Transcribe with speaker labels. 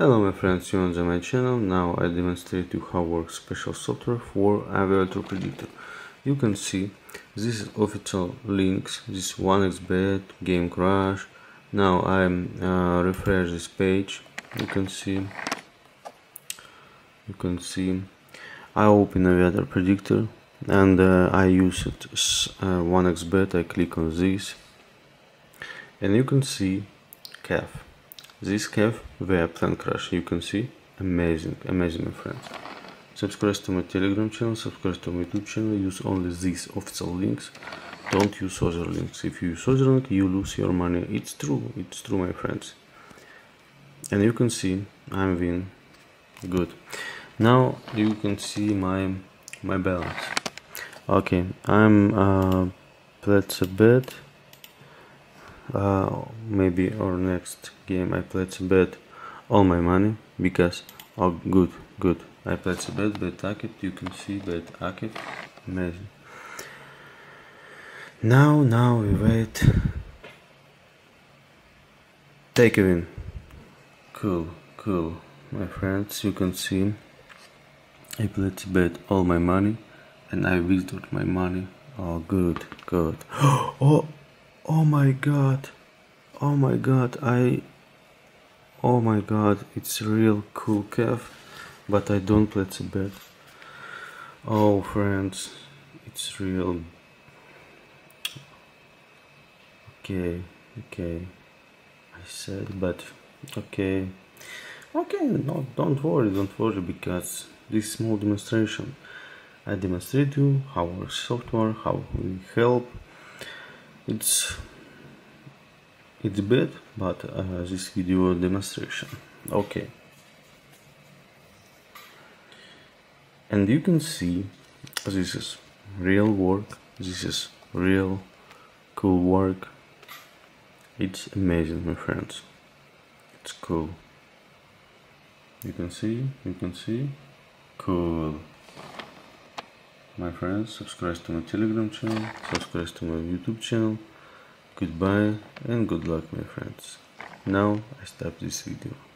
Speaker 1: Hello my friends, you on my channel. Now I demonstrate you how works special software for Aviator Predictor. You can see this is official links, this 1xbet, Game Crash. Now I'm uh, refresh this page. You can see, you can see. I open Aviator Predictor and uh, I use it uh, 1xbet. I click on this and you can see CAF this have via plan crash you can see. Amazing amazing my friends subscribe to my telegram channel subscribe to my youtube channel use only these official links. Don't use other links. If you use other link you lose your money. It's true it's true my friends. And you can see i'm win. Good. Now you can see my my balance. Okay i'm uh let's a bet uh, maybe our next game I played to bet all my money because oh good good. I played to bet bet Akit you can see bet Akit. Amazing. Now now we wait. Take a win. Cool cool my friends you can see. I played to bet all my money and I withdrew my money. Oh good good. Oh oh my god. Oh my god i oh my god it's real cool calf but i don't play the bet oh friends it's real. Okay okay i said but okay. Okay no don't worry don't worry because this small demonstration i demonstrate you how our software how we help it's it's bad but uh, this video demonstration. Okay. And you can see this is real work. This is real cool work. It's amazing my friends. It's cool. You can see you can see. Cool my friends. Subscribe to my telegram channel. Subscribe to my youtube channel. Goodbye and good luck my friends. Now i stop this video